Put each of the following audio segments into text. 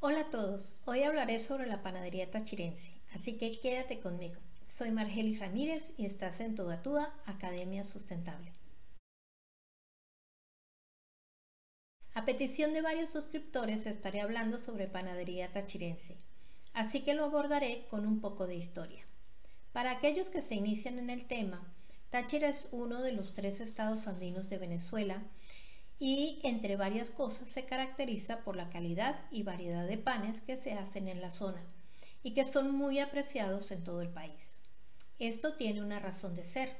Hola a todos, hoy hablaré sobre la panadería tachirense, así que quédate conmigo. Soy Margelis Ramírez y estás en Tugatúa Academia Sustentable. A petición de varios suscriptores estaré hablando sobre panadería tachirense, así que lo abordaré con un poco de historia. Para aquellos que se inician en el tema, Táchira es uno de los tres estados andinos de Venezuela y entre varias cosas se caracteriza por la calidad y variedad de panes que se hacen en la zona y que son muy apreciados en todo el país. Esto tiene una razón de ser.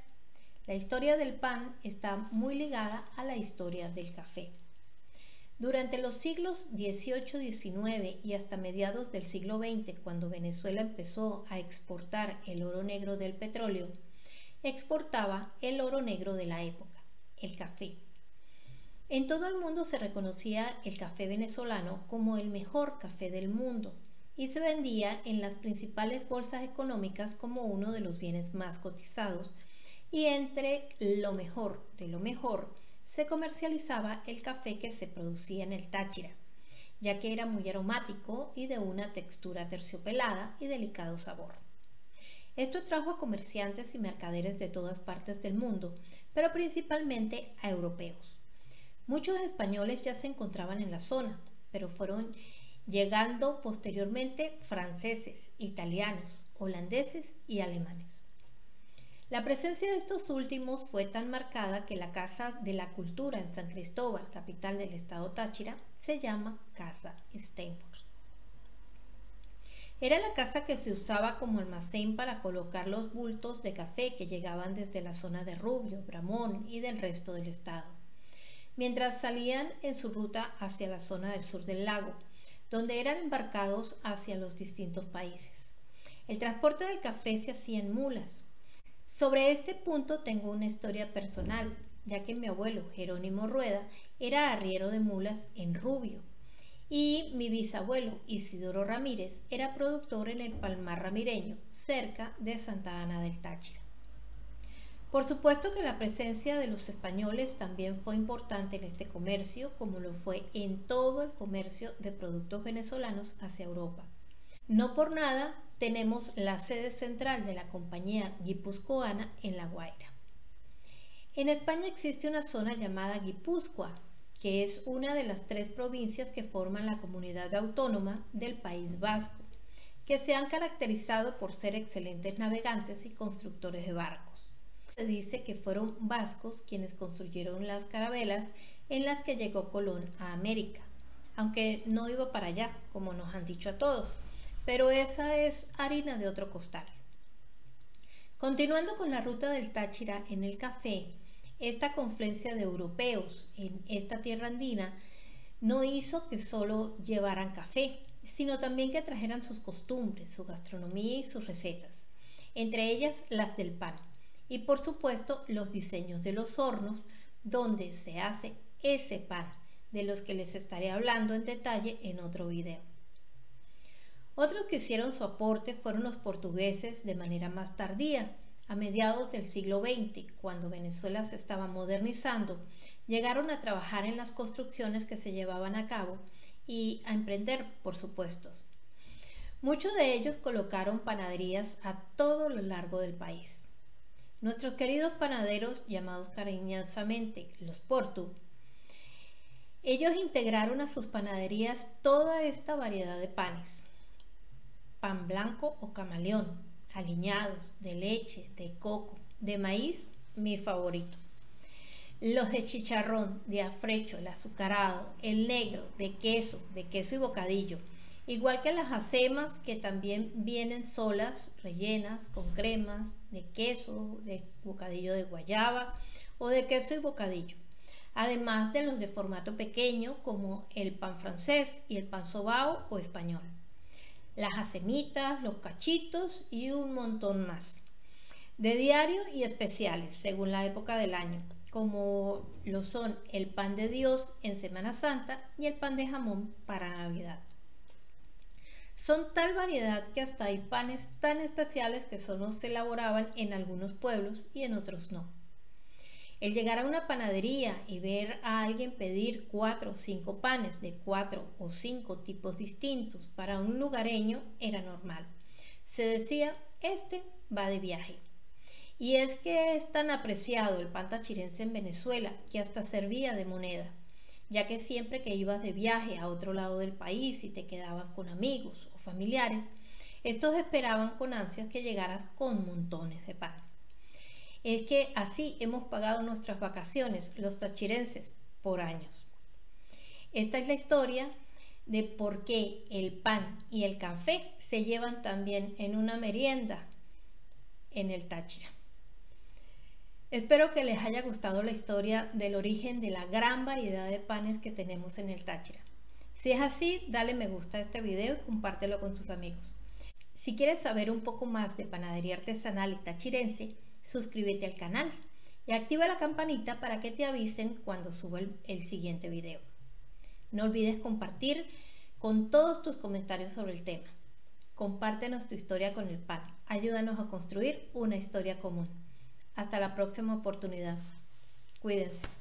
La historia del pan está muy ligada a la historia del café. Durante los siglos XVIII, XIX y hasta mediados del siglo XX, cuando Venezuela empezó a exportar el oro negro del petróleo, exportaba el oro negro de la época, el café. En todo el mundo se reconocía el café venezolano como el mejor café del mundo y se vendía en las principales bolsas económicas como uno de los bienes más cotizados y entre lo mejor de lo mejor se comercializaba el café que se producía en el Táchira, ya que era muy aromático y de una textura terciopelada y delicado sabor. Esto trajo a comerciantes y mercaderes de todas partes del mundo, pero principalmente a europeos. Muchos españoles ya se encontraban en la zona, pero fueron llegando posteriormente franceses, italianos, holandeses y alemanes. La presencia de estos últimos fue tan marcada que la Casa de la Cultura en San Cristóbal, capital del estado Táchira, se llama Casa Steinfurt. Era la casa que se usaba como almacén para colocar los bultos de café que llegaban desde la zona de Rubio, Bramón y del resto del estado mientras salían en su ruta hacia la zona del sur del lago, donde eran embarcados hacia los distintos países. El transporte del café se hacía en mulas. Sobre este punto tengo una historia personal, ya que mi abuelo Jerónimo Rueda era arriero de mulas en Rubio y mi bisabuelo Isidoro Ramírez era productor en el Palmar Ramireño, cerca de Santa Ana del Táchira. Por supuesto que la presencia de los españoles también fue importante en este comercio, como lo fue en todo el comercio de productos venezolanos hacia Europa. No por nada tenemos la sede central de la compañía guipuzcoana en La Guaira. En España existe una zona llamada Guipúzcoa, que es una de las tres provincias que forman la comunidad autónoma del País Vasco, que se han caracterizado por ser excelentes navegantes y constructores de barcos dice que fueron vascos quienes construyeron las carabelas en las que llegó Colón a América, aunque no iba para allá, como nos han dicho a todos, pero esa es harina de otro costal. Continuando con la ruta del Táchira en el café, esta confluencia de europeos en esta tierra andina no hizo que solo llevaran café, sino también que trajeran sus costumbres, su gastronomía y sus recetas, entre ellas las del pan y por supuesto los diseños de los hornos donde se hace ese pan de los que les estaré hablando en detalle en otro video. Otros que hicieron su aporte fueron los portugueses de manera más tardía, a mediados del siglo XX, cuando Venezuela se estaba modernizando, llegaron a trabajar en las construcciones que se llevaban a cabo y a emprender, por supuesto. Muchos de ellos colocaron panaderías a todo lo largo del país. Nuestros queridos panaderos, llamados cariñosamente los Portu, ellos integraron a sus panaderías toda esta variedad de panes. Pan blanco o camaleón, aliñados, de leche, de coco, de maíz, mi favorito. Los de chicharrón, de afrecho, el azucarado, el negro, de queso, de queso y bocadillo Igual que las acemas que también vienen solas, rellenas, con cremas, de queso, de bocadillo de guayaba o de queso y bocadillo. Además de los de formato pequeño como el pan francés y el pan sobao o español. Las acemitas, los cachitos y un montón más. De diario y especiales según la época del año, como lo son el pan de Dios en Semana Santa y el pan de jamón para Navidad. Son tal variedad que hasta hay panes tan especiales que solo se elaboraban en algunos pueblos y en otros no. El llegar a una panadería y ver a alguien pedir cuatro o cinco panes de cuatro o cinco tipos distintos para un lugareño era normal. Se decía, este va de viaje. Y es que es tan apreciado el pan tachirense en Venezuela que hasta servía de moneda, ya que siempre que ibas de viaje a otro lado del país y te quedabas con amigos o familiares, estos esperaban con ansias que llegaras con montones de pan. Es que así hemos pagado nuestras vacaciones, los tachirenses, por años. Esta es la historia de por qué el pan y el café se llevan también en una merienda en el Táchira. Espero que les haya gustado la historia del origen de la gran variedad de panes que tenemos en el Táchira. Si es así, dale me gusta a este video y compártelo con tus amigos. Si quieres saber un poco más de panadería artesanal y tachirense, suscríbete al canal y activa la campanita para que te avisen cuando suba el, siguiente video. No olvides compartir con todos tus comentarios sobre el tema. Compártenos tu historia con el pan. Ayúdanos a construir una historia común. Hasta la próxima oportunidad. Cuídense.